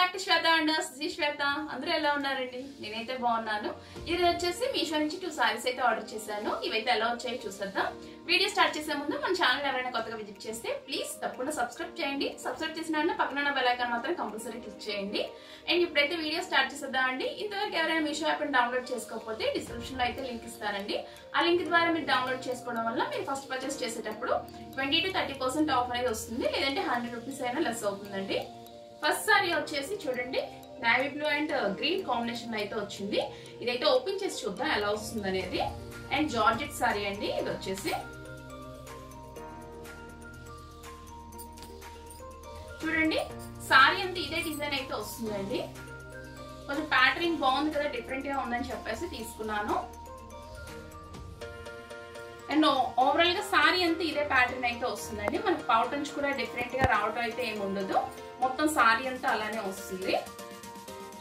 Back to Shweta and Shri Shweta. అందరూ ఎలా ఉన్నారండి? నేనైతే బాగున్నాను. ఇది వచ్చేసి మీషో నుంచి టూ సారీస్ అయితే ఆర్డర్ చేశాను. ఇవైతే ఎలా వచ్చాయో చూసేద్దాం. వీడియో స్టార్ట్ చేసే ముందు మన ఛానల్ ఎవరైనా కొత్తగా విజిట్ చేస్తే ప్లీజ్ తప్పకుండా సబ్స్క్రైబ్ చేయండి. సబ్స్క్రైబ్ చేసిన పక్కన ఉన్న బెల్ ఐకాన్ మాత్రం కంపల్సరీ క్లిక్ చేయండి. అండ్ ఇప్పుడైతే వీడియో స్టార్ట్ చేసేద్దాం అండి. ఇంతవరకు ఎవరైనా మీషో యాప్ డౌన్లోడ్ చేసుకోకపోతే డిస్క్రిప్షన్లో అయితే లింక్ ఇస్తానండి ఆ లింక్ ద్వారా మీరు డౌన్లోడ్ చేసుకోవడం వల్ల మీరు ఫస్ట్ పర్చేస్ చేసేటప్పుడు twenty to thirty percent off అనేది వస్తుంది. లేదంటే హండ్రెడ్ రూపీస్ అయినా లెస్ అవుతుందండి. ఫస్ట్ సారీ వచ్చేసి చూడండి navy blue and green combination అయితే వచ్చింది. ఇదైతే ఓపెన్ చేసి చూద్దాం ఎలా వస్తుంది అనేది. అండ్ జార్జెట్ సారీ అండి ఇది వచ్చేసి. చూడండి సారీ అంతా ఇదే డిజైన్ అయితే వస్తుందండి. కొంచెం ప్యాటర్నింగ్ బాగుంది కదా డిఫరెంట్గా ఉందని చెప్పేసి తీసుకున్నాను. అండ్ ఓవరాల్ uh, గా సారీ అంతా ఇదే ప్యాటర్న్ అయితే వస్తుందండి. మనకి పౌటన్స్ కూడా డిఫరెంట్గా రావటం అయితే ఏమి ఉండదు. మొత్తం సారీ అంతా అలానే వస్తుంది.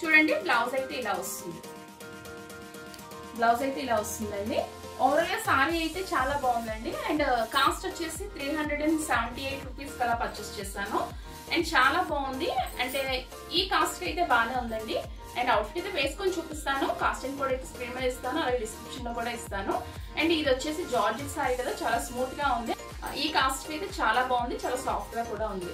చూడండి బ్లౌజ్ అయితే ఇలా వస్తుంది. బ్లౌజ్ అయితే ఇలా వస్తుందండి. ఓవరాల్గా సారీ అయితే చాలా బాగుందండి. అండ్ uh, కాస్ట్ వచ్చేసి three hundred and seventy eight rupees కలా పర్చేస్ చేశాను. అండ్ చాలా బాగుంది. అంటే ఈ కాస్ట్ అయితే బాగానే ఉందండి. అండ్ అవుట్ఫిట్ అయితే వేసుకొని చూపిస్తాను. కాస్టింగ్ కూడా అయితే స్క్రీన్ మీద ఇస్తాను. అలాగే డిస్క్రిప్షన్లో కూడా ఇస్తాను. అండ్ ఇది వచ్చేసి జార్జెట్ సారీ కదా చాలా స్మూత్గా ఉంది. Uh, ఈ కాస్ట్ అయితే చాలా బాగుంది. చాలా సాఫ్ట్గా కూడా ఉంది.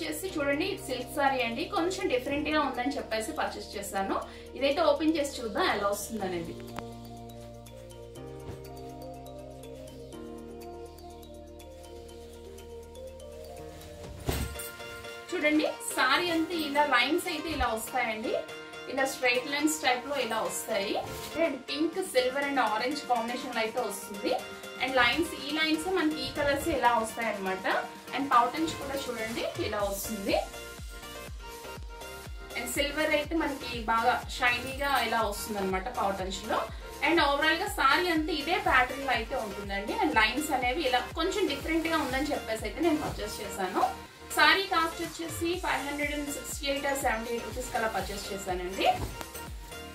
వచ్చేసి చూడండి సిల్క్ సారీ అండి. కొంచెం డిఫరెంట్గా ఉందని చెప్పేసి పర్చేస్ చేశాను. ఇదైతే ఓపెన్ చేసి చూద్దాం ఎలా వస్తుంది అనేది. చూడండి సారీ అంతా ఇలా లైన్స్ అయితే ఇలా వస్తాయండి. ఇలా స్ట్రైట్ లైన్స్ టైప్లో ఇలా వస్తాయి. And pink silver and orange కాంబినేషన్లో అయితే వస్తుంది. అండ్ లైన్స్ ఈ లైన్స్ మనకి ఈ కలర్స్ ఇలా వస్తాయి అనమాట అండ్ పౌటెన్స్ కూడా చూడండి ఇలా వస్తుంది. అండ్ సిల్వర్ అయితే మనకి బాగా షైనీగా ఇలా వస్తుంది అనమాట పౌటన్స్లో. అండ్ ఓవరాల్గా సారీ అంతా ఇదే ప్యాటర్న్లో అయితే ఉంటుందండి. అండ్ లైన్స్ అనేవి ఇలా కొంచెం డిఫరెంట్గా ఉందని చెప్పేసి అయితే నేను పర్చేస్ చేశాను. సారీ కాస్ట్ వచ్చేసి five hundred and sixty eight or seventy eight rupees కలా పర్చేస్ చేశానండి.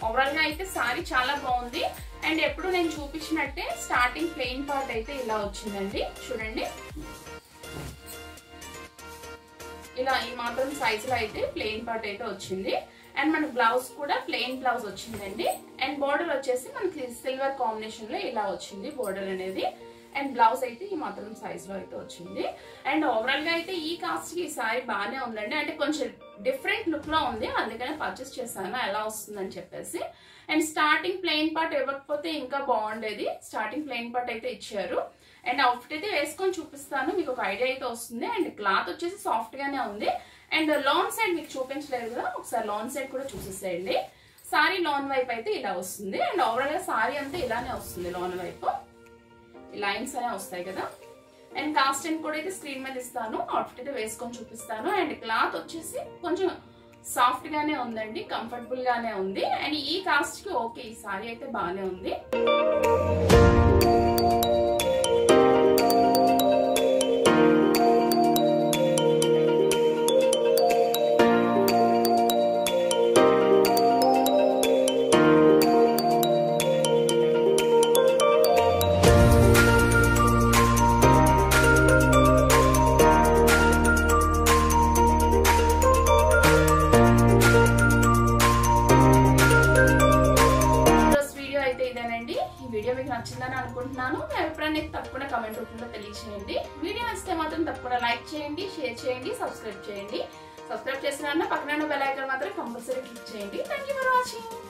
ఓవరాల్గా అయితే సారీ చాలా బాగుంది. అండ్ ఎప్పుడు నేను చూపించినట్టే స్టార్టింగ్ ప్లెయిన్ పార్ట్ అయితే ఇలా వచ్చిందండి. చూడండి. ఇలా ఈ మాత్రం సైజులో అయితే ప్లెయిన్ పార్ట్ అయితే వచ్చింది. అండ్ మనకి బ్లౌజ్ కూడా ప్లెయిన్ బ్లౌజ్ వచ్చిందండి. అండ్ బోర్డర్ వచ్చేసి మనకి సిల్వర్ కాంబినేషన్లో ఇలా వచ్చింది బోర్డర్ అనేది. అండ్ బ్లౌజ్ అయితే ఈ మాత్రం సైజ్లో అయితే వచ్చింది. అండ్ ఓవరాల్గా అయితే ఈ కాస్ట్కి ఈ సారీ బాగానే ఉందండి. అంటే కొంచెం డిఫరెంట్ లుక్లో ఉంది. అందుకనే పర్చేస్ చేశాను. ఎలా వస్తుందని చెప్పేసి. అండ్ స్టార్టింగ్ ప్లెయిన్ పార్ట్ ఇవ్వకపోతే ఇంకా బాగుండేది. స్టార్టింగ్ ప్లెయిన్ పార్ట్ అయితే ఇచ్చారు. అండ్ అవుట్ఫిట్ అయితే వేసుకొని చూపిస్తాను. మీకు ఒక ఐడియా అయితే వస్తుంది. అండ్ క్లాత్ వచ్చేసి సాఫ్ట్ గానే ఉంది. అండ్ లాన్ సైడ్ మీకు చూపించలేదు కదా. ఒకసారి లాన్ సైడ్ కూడా చూసేసేయండి. సారీ లాన్ వైపు అయితే ఇలా వస్తుంది. అండ్ ఓవరాల్గా సారీ అంతా ఇలానే వస్తుంది లాన్ వైపు. లైన్స్ అనే వస్తాయి కదా. అండ్ కాస్ట్ కూడా అయితే స్క్రీన్ మీద ఇస్తాను. అవుట్ఫిట్ అయితే వేసుకొని చూపిస్తాను. అండ్ క్లాత్ వచ్చేసి కొంచెం సాఫ్ట్ గానే ఉందండి కంఫర్టబుల్ గానే ఉంది. అండ్ ఈ కాస్ట్కి ఓకే ఈ సారీ అయితే బాగానే ఉంది. వీడియో మీకు నచ్చిందని అనుకుంటున్నాను. మీ అభిప్రాయాన్ని తప్పకుండా కమెంట్ రూపంలో తెలియచేయండి. వీడియో నచ్చితే మాత్రం తప్పకుండా లైక్ చేయండి షేర్ చేయండి సబ్స్క్రైబ్ చేయండి. సబ్స్క్రైబ్ చేసిన పక్కన బెల్ ఐకాన్ మాత్రం కంపల్సరీ క్లిక్ చేయండి. Thank you for watching